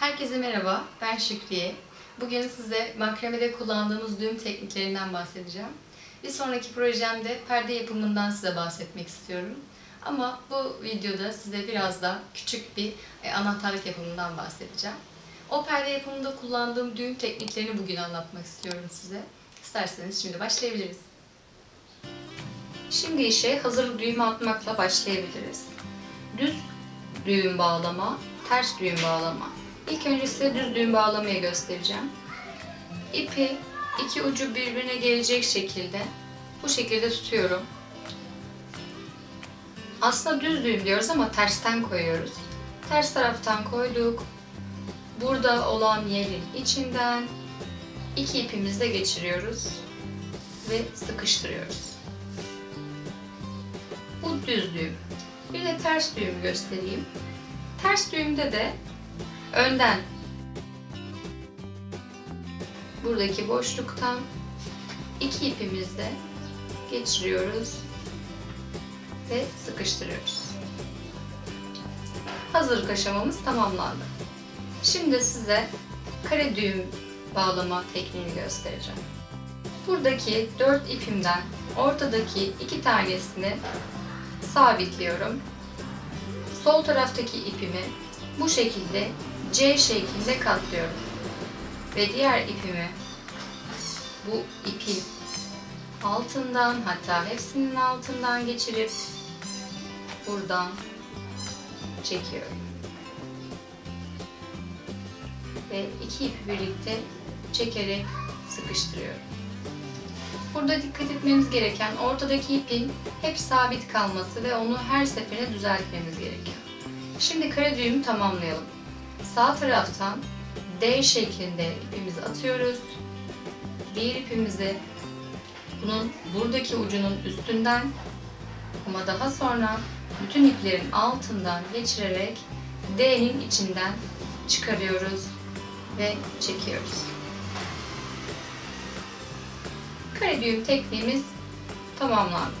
Herkese merhaba, ben Şükriye. Bugün size makremede kullandığımız düğüm tekniklerinden bahsedeceğim. Bir sonraki projemde perde yapımından size bahsetmek istiyorum. Ama bu videoda size biraz da küçük bir e, anahtarlık yapımından bahsedeceğim. O perde yapımında kullandığım düğüm tekniklerini bugün anlatmak istiyorum size. İsterseniz şimdi başlayabiliriz. Şimdi işe hazır düğüm atmakla başlayabiliriz. Düz düğüm bağlama, ters düğüm bağlama. İlk önce size düz düğüm bağlamayı göstereceğim. İpi iki ucu birbirine gelecek şekilde bu şekilde tutuyorum. Aslında düz düğüm diyoruz ama tersten koyuyoruz. Ters taraftan koyduk. Burada olan yerin içinden iki ipimizi de geçiriyoruz ve sıkıştırıyoruz. Bu düz düğüm. Bir de ters düğüm göstereyim. Ters düğümde de önden buradaki boşluktan iki ipimizle geçiriyoruz ve sıkıştırıyoruz. Hazırlık aşamamız tamamlandı. Şimdi size kare düğüm bağlama tekniğini göstereceğim. Buradaki dört ipimden ortadaki iki tanesini sabitliyorum. Sol taraftaki ipimi bu şekilde C şeklinde katlıyorum. Ve diğer ipimi bu ipin altından hatta hepsinin altından geçirip buradan çekiyorum. Ve iki ipi birlikte çekerek sıkıştırıyorum. Burada dikkat etmemiz gereken ortadaki ipin hep sabit kalması ve onu her seferinde düzeltmemiz gerekiyor. Şimdi kare düğümü tamamlayalım. Sağ taraftan D şeklinde ipimizi atıyoruz. Diğer ipimizi bunun buradaki ucunun üstünden ama daha sonra bütün iplerin altından geçirerek D'nin içinden çıkarıyoruz ve çekiyoruz. Kare düğüm tekniğimiz tamamlandı.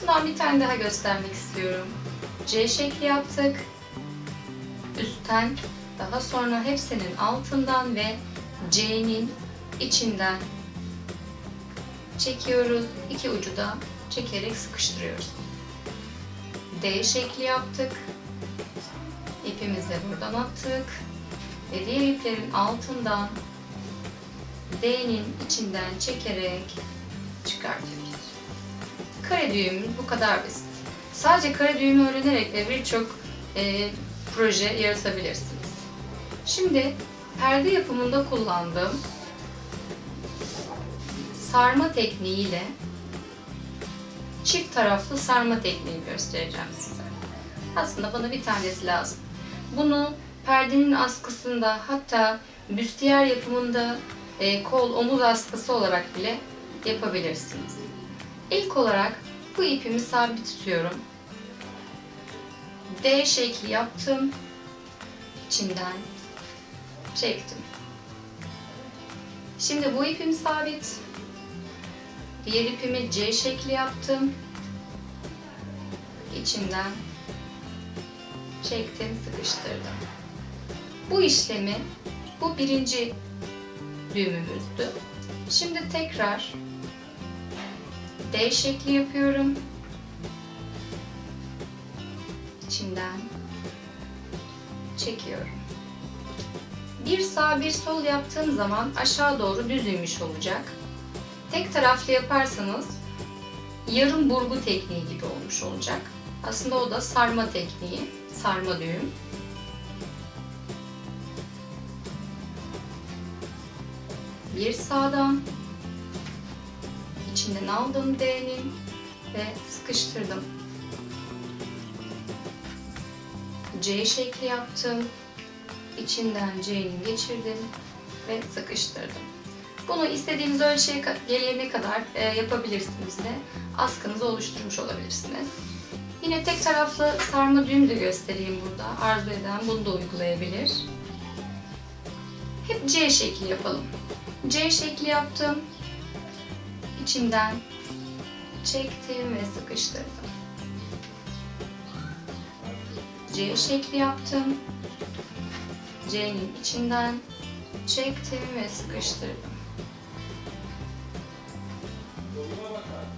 Bundan bir tane daha göstermek istiyorum. C şekli yaptık. Üstten daha sonra hepsinin altından ve C'nin içinden çekiyoruz. İki ucu da çekerek sıkıştırıyoruz. D şekli yaptık. İpimizi buradan attık. Ve diğer iplerin altından D'nin içinden çekerek çıkartıyoruz. Kare düğümümüz bu kadar basit. Sadece kare düğümü öğrenerek de birçok e, proje yaratabilirsiniz. Şimdi perde yapımında kullandığım sarma tekniğiyle çift taraflı sarma tekniği göstereceğim size. Aslında bana bir tanesi lazım. Bunu perdenin askısında hatta büstiyer yapımında e, kol omuz askısı olarak bile yapabilirsiniz. İlk olarak bu ipimi sabit tutuyorum. D şekli yaptım. İçinden çektim. Şimdi bu ipim sabit. Diğer ipimi C şekli yaptım. İçinden çektim, sıkıştırdım. Bu işlemi bu birinci düğümümüzdü. Şimdi tekrar D şekli yapıyorum. İçinden çekiyorum. Bir sağ bir sol yaptığım zaman aşağı doğru düz inmiş olacak. Tek taraflı yaparsanız yarım burgu tekniği gibi olmuş olacak. Aslında o da sarma tekniği, sarma düğüm. Bir sağdan içinden aldım D'nin ve sıkıştırdım. C şekli yaptım. İçinden C'nin geçirdim ve sıkıştırdım. Bunu istediğiniz ölçüye gelene kadar e, yapabilirsiniz de askınızı oluşturmuş olabilirsiniz. Yine tek taraflı sarma düğüm de göstereyim burada. Arzu eden bunu da uygulayabilir. Hep C şekli yapalım. C şekli yaptım. İçinden çektim ve sıkıştırdım. C şekli yaptım. C'nin içinden çektim ve sıkıştırdım.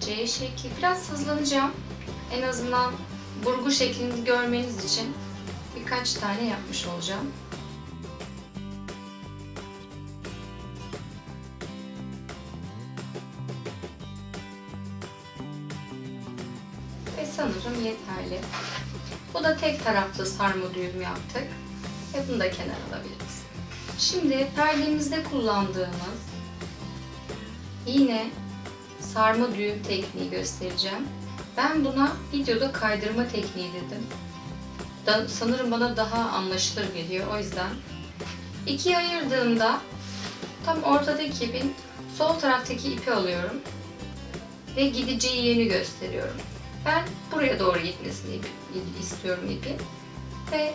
C şekli. Biraz hızlanacağım. En azından burgu şeklini görmeniz için birkaç tane yapmış olacağım. Ve sanırım yeterli. Bu da tek taraflı sarma düğüm yaptık. Ve bunu da kenara alabiliriz. Şimdi perdemizde kullandığımız yine sarma düğüm tekniği göstereceğim. Ben buna videoda kaydırma tekniği dedim. Da, sanırım bana daha anlaşılır geliyor. O yüzden ikiye ayırdığımda tam ortadaki ipin sol taraftaki ipi alıyorum ve gideceği yönü gösteriyorum. Ben buraya doğru gitmesini istiyorum ipi ve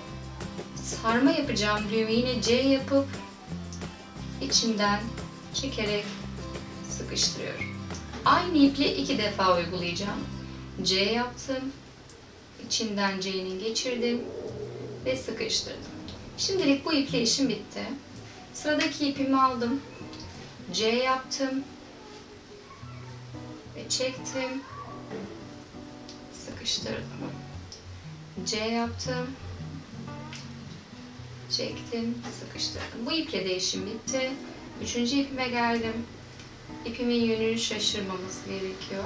sarma yapacağım düğümü yine C yapıp içinden çekerek sıkıştırıyorum. Aynı iple iki defa uygulayacağım. C yaptım. içinden C'nin geçirdim ve sıkıştırdım. Şimdilik bu iple işim bitti. Sıradaki ipimi aldım. C yaptım. Ve çektim. Sıkıştırdım. C yaptım. Çektim, sıkıştırdım. Bu iple de işim bitti. Üçüncü ipime geldim. İpimin yönünü şaşırmamız gerekiyor.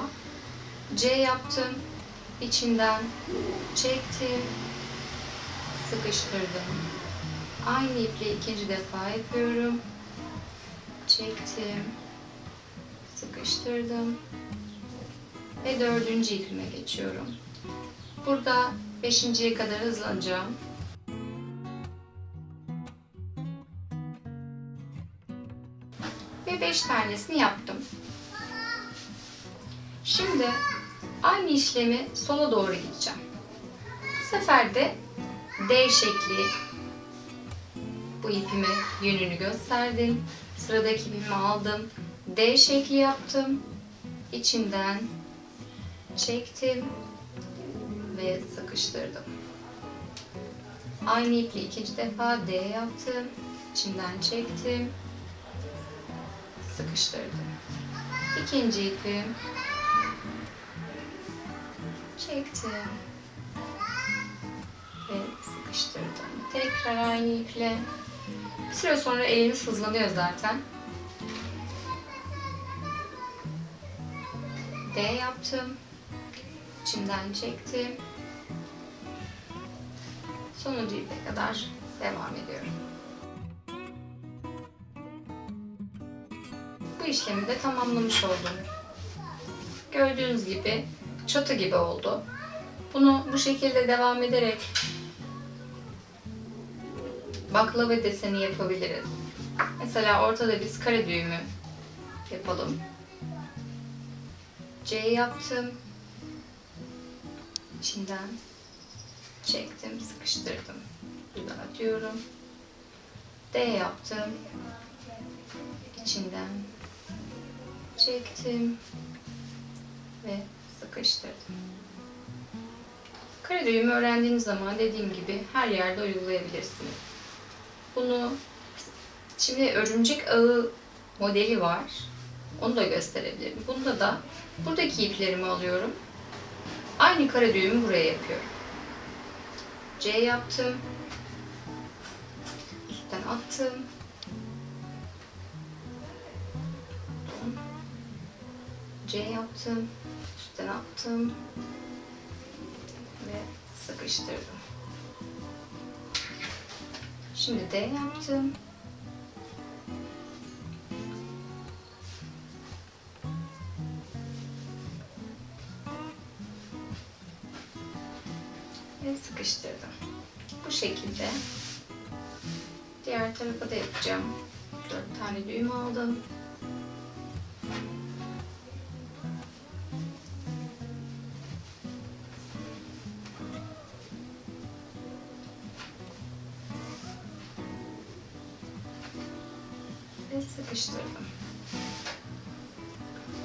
C yaptım. içinden çektim. Sıkıştırdım. Aynı iple ikinci defa yapıyorum. Çektim. Sıkıştırdım. Ve dördüncü ipime geçiyorum. Burada beşinciye kadar hızlanacağım. Ve beş tanesini yaptım. Şimdi aynı işlemi sola doğru gideceğim. Bu sefer de D şekli bu ipimi yönünü gösterdim. Sıradaki ipimi aldım. D şekli yaptım. İçinden çektim ve sıkıştırdım. Aynı iple ikinci defa D yaptım. İçinden çektim. Sıkıştırdım. İkinci ipim çektim ve sıkıştırdım. Tekrar aynı iple. Bir süre sonra elimiz hızlanıyor zaten. D yaptım. İçinden çektim. Sonuncu ipe kadar devam ediyorum. Bu işlemi de tamamlamış oldum. Gördüğünüz gibi çatı gibi oldu. Bunu bu şekilde devam ederek baklava deseni yapabiliriz. Mesela ortada biz kare düğümü yapalım. C yaptım. İçinden çektim, sıkıştırdım. Atıyorum. D yaptım. İçinden çektim ve sıkıştırdım. Kare düğümü öğrendiğiniz zaman dediğim gibi her yerde uygulayabilirsiniz. Bunu şimdi örümcek ağı modeli var. Onu da gösterebilirim. Bunda da buradaki iplerimi alıyorum. Aynı kare düğümü buraya yapıyorum. C yaptım. Üstten attım. C yaptım. Üstten attım. Ve sıkıştırdım. Şimdi D yaptım. Tarafa da yapacağım. Dört tane düğüm aldım. ve sıkıştırdım.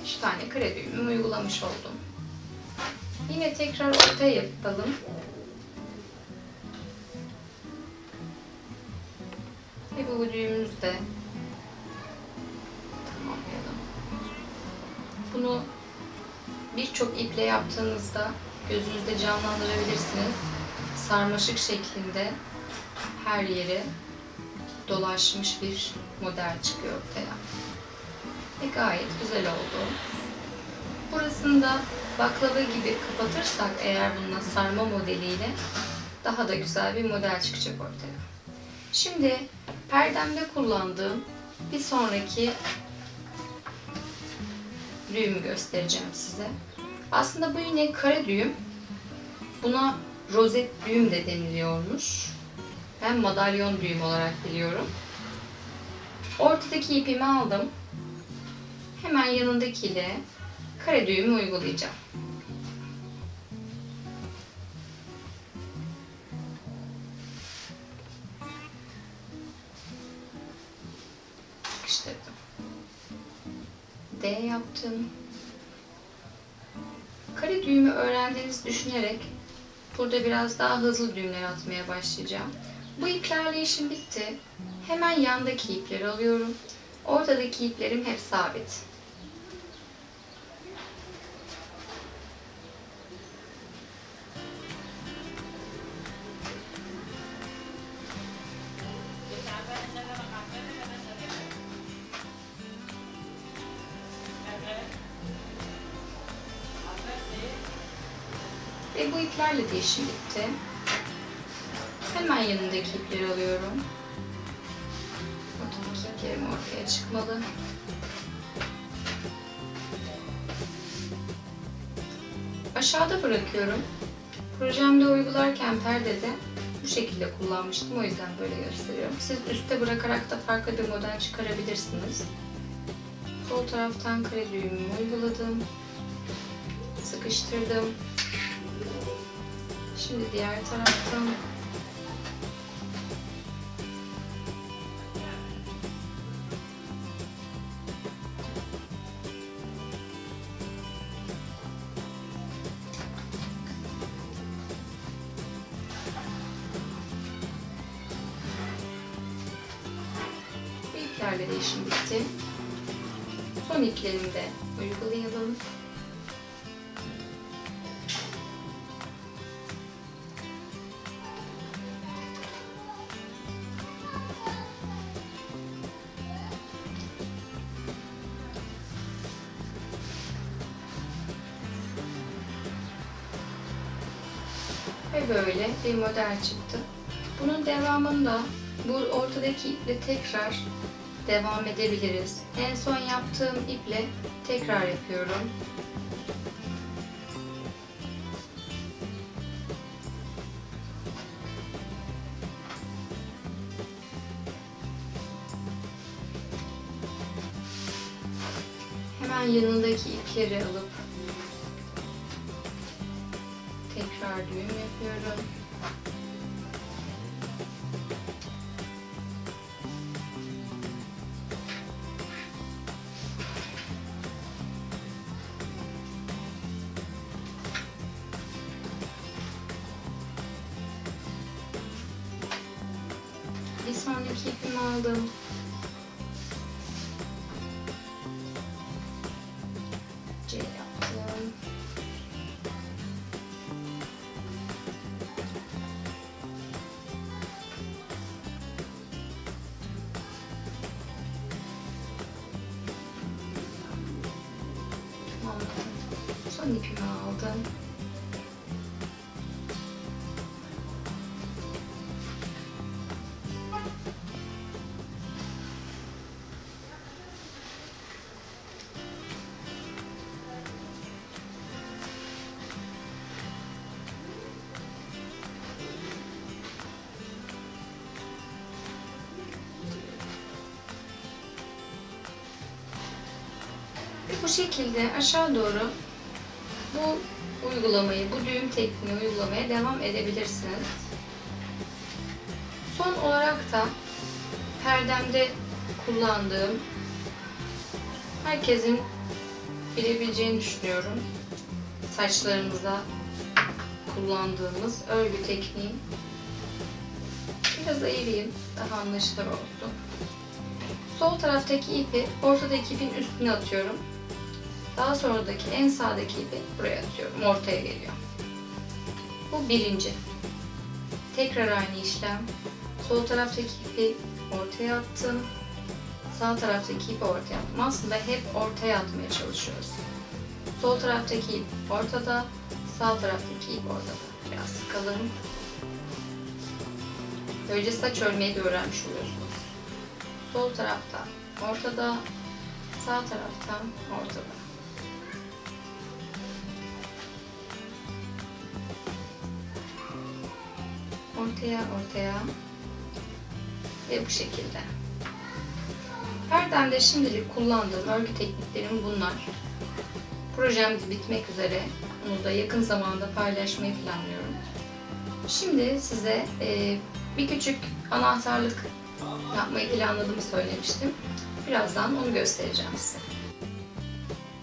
3 tane kare düğümü uygulamış oldum. Yine tekrar ortaya yapalım. De tamamlayalım. Bunu birçok iple yaptığınızda gözünüzde canlandırabilirsiniz. Sarmaşık şeklinde her yere dolaşmış bir model çıkıyor ortaya. Ve gayet güzel oldu. Burasını da baklava gibi kapatırsak eğer bununla sarma modeliyle daha da güzel bir model çıkacak ortaya. Şimdi perdemde kullandığım bir sonraki düğümü göstereceğim size. Aslında bu yine kare düğüm. Buna rozet düğüm de deniliyormuş. Ben madalyon düğüm olarak biliyorum. Ortadaki ipimi aldım. Hemen yanındakiyle kare düğümü uygulayacağım. Yaptım. Kare düğümü öğrendiğinizi düşünerek burada biraz daha hızlı düğümler atmaya başlayacağım. Bu iplerle işim bitti. Hemen yandaki ipleri alıyorum. Ortadaki iplerim hep sabit. İşim bitti. Hemen yanındaki ipleri alıyorum. Ortadaki iplerim ortaya çıkmalı. Aşağıda bırakıyorum. Projemde uygularken perdede bu şekilde kullanmıştım. O yüzden böyle gösteriyorum. Siz üstte bırakarak da farklı bir model çıkarabilirsiniz. Sol taraftan kare düğümümü uyguladım. Sıkıştırdım. Şimdi diğer taraftan Ve böyle bir model çıktı. Bunun devamında bu ortadaki iple tekrar devam edebiliriz. En son yaptığım iple tekrar yapıyorum. Hemen yanındaki ipleri alıp sonraki ipimi aldım. Şekilde aşağı doğru bu uygulamayı, bu düğüm tekniği uygulamaya devam edebilirsiniz. Son olarak da perdemde kullandığım herkesin bilebileceğini düşünüyorum. Saçlarımıza kullandığımız örgü tekniği. biraz ayırayım. Daha anlaşılır olsun. Sol taraftaki ipi ortadaki ipin üstüne atıyorum. Daha sonradaki en sağdaki ipi buraya atıyorum. Ortaya geliyor. Bu birinci. Tekrar aynı işlem. Sol taraftaki ipi ortaya attım. Sağ taraftaki ipi ortaya attım. Aslında hep ortaya atmaya çalışıyoruz. Sol taraftaki ip ortada, sağ taraftaki ip ortada. Biraz sıkalım. Böylece saç örmeyi de öğrenmiş oluyorsunuz. Sol tarafta ortada, sağ taraftan ortada. Ortaya, ortaya ve bu şekilde. Perdemde şimdilik kullandığım örgü tekniklerim bunlar. Projem de bitmek üzere. Onu da yakın zamanda paylaşmayı planlıyorum. Şimdi size e, bir küçük anahtarlık yapmayı planladığımı söylemiştim. Birazdan onu göstereceğim size.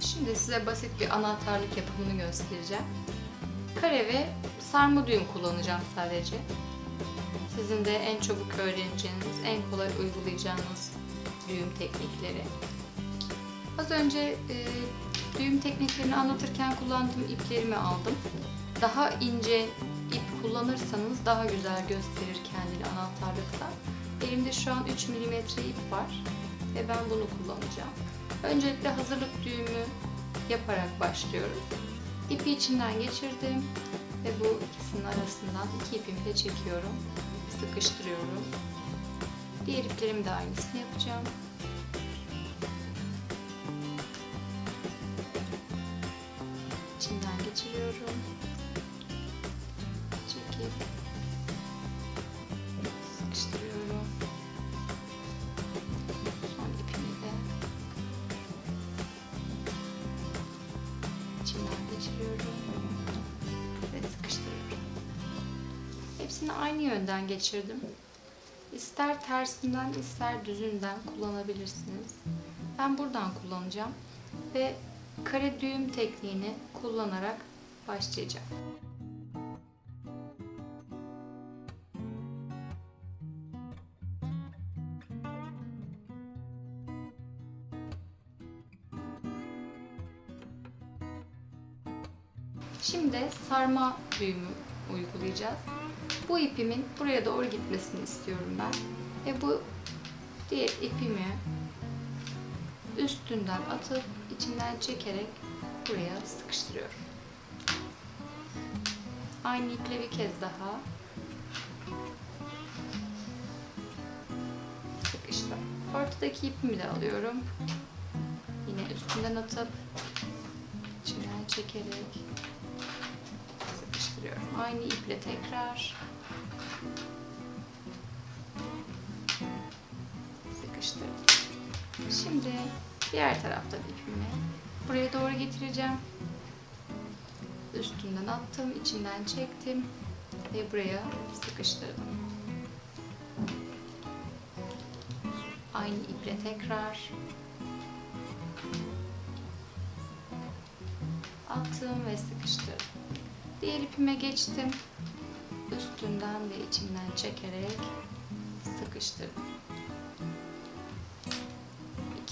Şimdi size basit bir anahtarlık yapımını göstereceğim. Kare ve sarma düğüm kullanacağım sadece. Sizin de en çabuk öğreneceğiniz, en kolay uygulayacağınız düğüm teknikleri. Az önce e, düğüm tekniklerini anlatırken kullandığım iplerimi aldım. Daha ince ip kullanırsanız daha güzel gösterir kendini anahtarlıkta. Elimde şu an 3 mm ip var ve ben bunu kullanacağım. Öncelikle hazırlık düğümü yaparak başlıyoruz. İpi içinden geçirdim ve bu ikisinin arasından iki ipimi de çekiyorum. Sıkıştırıyorum. Diğer iplerim de aynısını yapacağım. İçinden geçiriyorum. Geçirdim. İster tersinden ister düzünden kullanabilirsiniz. Ben buradan kullanacağım ve kare düğüm tekniğini kullanarak başlayacağım. Şimdi sarma düğümü uygulayacağız. Bu ipimin buraya doğru gitmesini istiyorum ben. Ve bu diğer ipimi üstünden atıp içinden çekerek buraya sıkıştırıyorum. Aynı iple bir kez daha sıkıştım. Ortadaki ipimi de alıyorum. Yine üstünden atıp içinden çekerek sıkıştırıyorum. Aynı iple tekrar sıkıştırdım. Şimdi diğer taraftan ipimi buraya doğru getireceğim. Üstünden attım, içinden çektim ve buraya sıkıştırdım. Aynı iple tekrar attım ve sıkıştırdım. Diğer ipime geçtim. Üstünden ve içinden çekerek sıkıştırdım.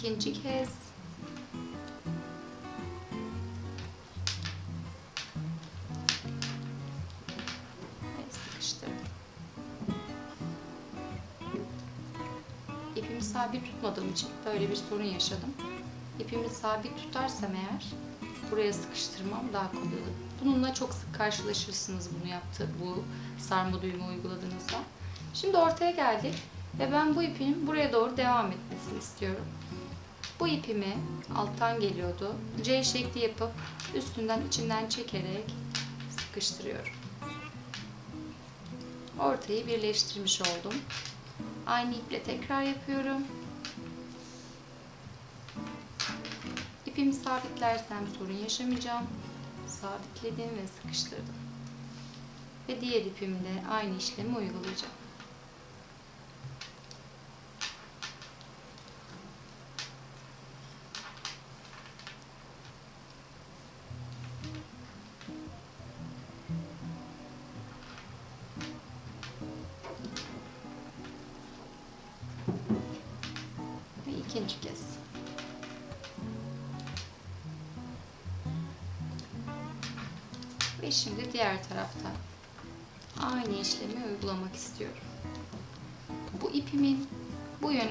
İkinci kez. İpimi sabit tutmadığım için böyle bir sorun yaşadım. İpimi sabit tutarsam eğer buraya sıkıştırmam daha kolay olur. Bununla çok sık karşılaşırsınız bunu yaptı bu sarma düğümü uyguladığınızda. Şimdi ortaya geldik ve ben bu ipin buraya doğru devam etmesini istiyorum. Bu ipimi alttan geliyordu. C şekli yapıp üstünden içinden çekerek sıkıştırıyorum. Ortayı birleştirmiş oldum. Aynı iple tekrar yapıyorum. İpimi sabitlersem sorun yaşamayacağım. Sabitledim ve sıkıştırdım. Ve diğer ipimle aynı işlemi uygulayacağım.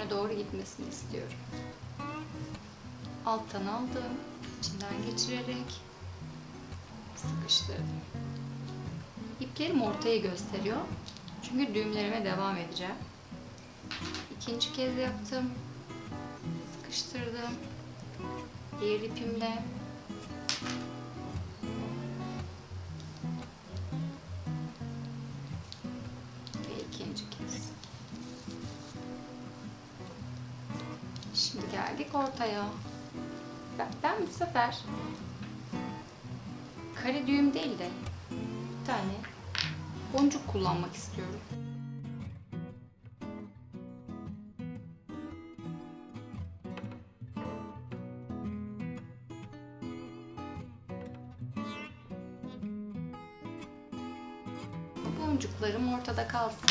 Yöne doğru gitmesini istiyorum. Alttan aldım, içinden geçirerek sıkıştırdım. İplerim ortayı gösteriyor. Çünkü düğümlerime devam edeceğim. İkinci kez yaptım. Sıkıştırdım. Diğer ipimle ortaya. Ben, ben bu sefer kare düğüm değil de bir tane boncuk kullanmak istiyorum. Boncuklarım ortada kalsın.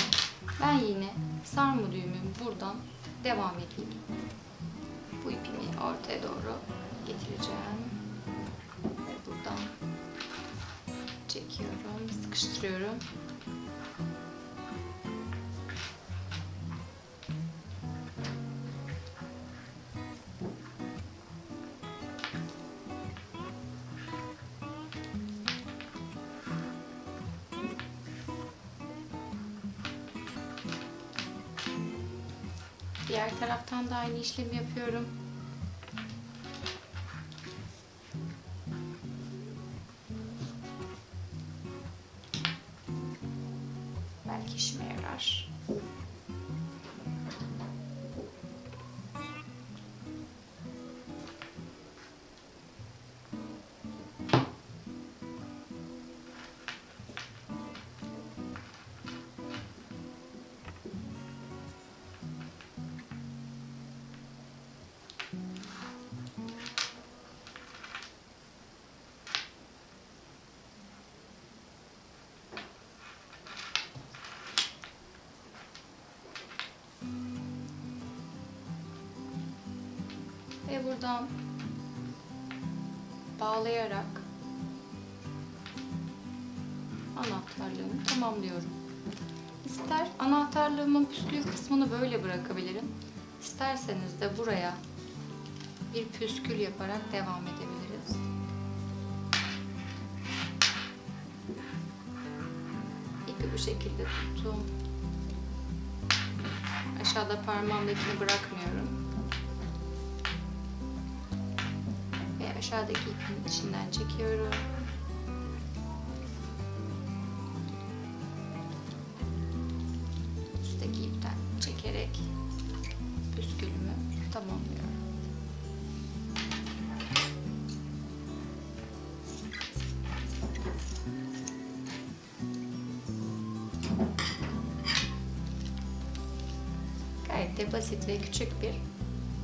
Ben yine sarma düğümümü buradan devam edeyim. Bu ipimi ortaya doğru getireceğim. Ve buradan çekiyorum, sıkıştırıyorum. Diğer taraftan da aynı işlemi yapıyorum. Ve buradan bağlayarak anahtarlığımı tamamlıyorum. İster anahtarlığımın püskül kısmını böyle bırakabilirim. İsterseniz de buraya bir püskül yaparak devam edebiliriz. İpi bu şekilde tuttum. Aşağıda parmağımdakini bırakmıyorum. Aşağıdaki ipin içinden çekiyorum. Üstteki ipten çekerek püskülümü tamamlıyorum. Gayet de basit ve küçük bir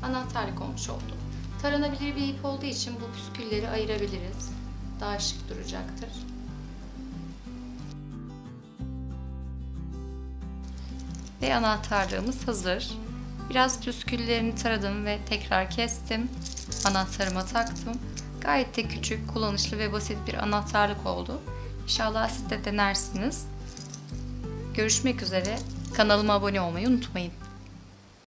anahtarlık olmuş oldu. Taranabilir bir ip olduğu için bu püskülleri ayırabiliriz. Daha şık duracaktır. Ve anahtarlığımız hazır. Biraz püsküllerini taradım ve tekrar kestim. Anahtarıma taktım. Gayet de küçük, kullanışlı ve basit bir anahtarlık oldu. İnşallah siz de denersiniz. Görüşmek üzere. Kanalıma abone olmayı unutmayın.